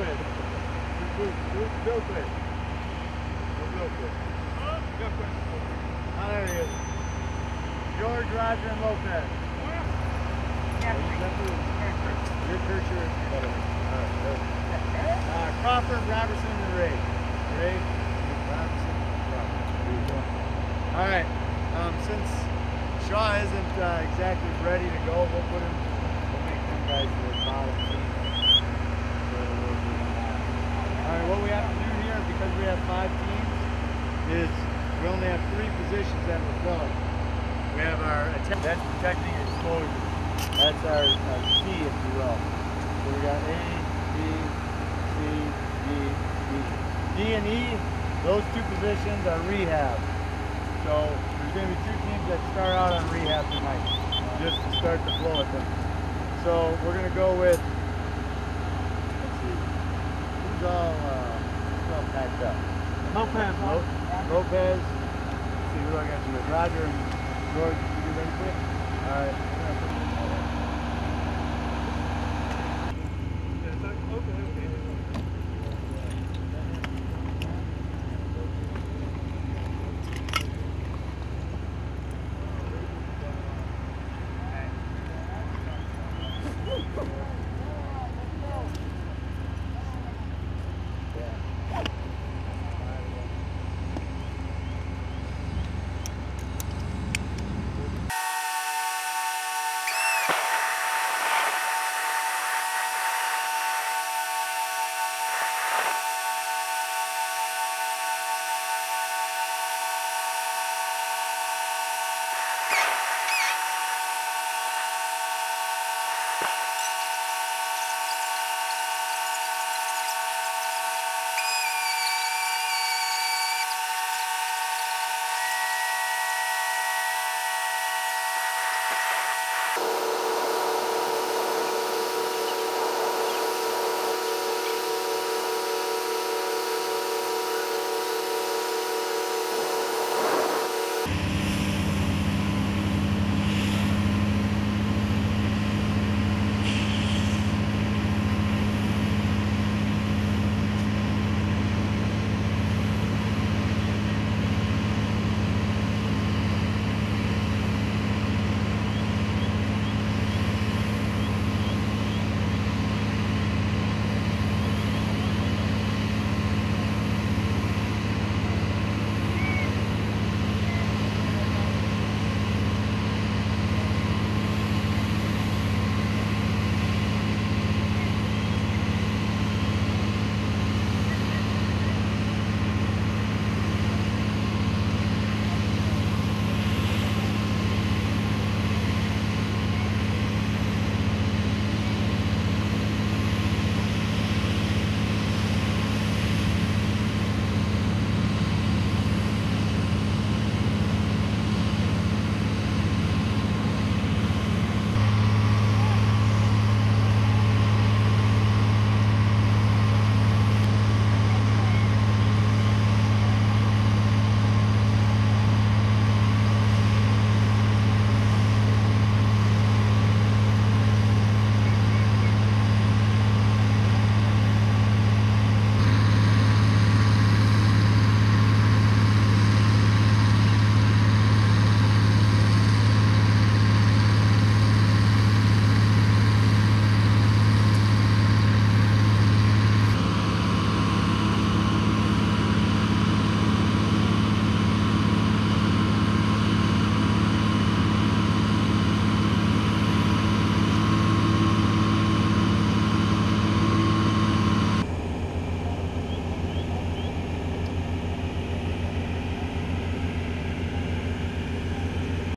quick. Move, move, real quick. Move real quick. Oh, there he is. George, Roger, and Lopez. Your Kircher. Good. Uh, Crawford, Robertson, and Ray. Ray, Robertson, Crawford. Go. Alright, um, since Shaw isn't uh, exactly ready to go, we'll put him, we'll make them guys the bottom what we have to do here, because we have five teams, is we only have three positions that we're filling. We have our attack, that's protecting exposure. That's our, our C, if you will. So we got A, B, C, D, E. D and E, those two positions are rehab. So there's going to be two teams that start out on rehab tonight, just to start the flow with them. So we're going to go with, let's see, who's all, uh, who's all packed up? Lopez. Let's see who I got. Roger and George, you ready for it? All right.